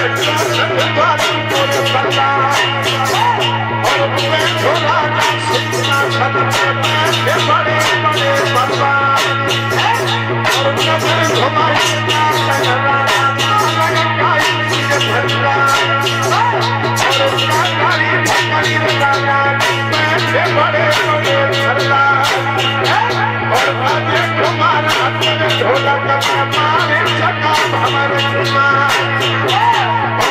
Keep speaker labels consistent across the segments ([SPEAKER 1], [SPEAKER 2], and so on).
[SPEAKER 1] I'm on, come on, come on,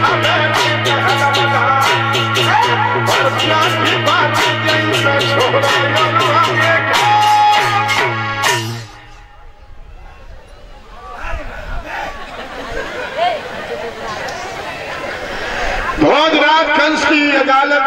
[SPEAKER 1] I'm भोज रात कंस की अदालत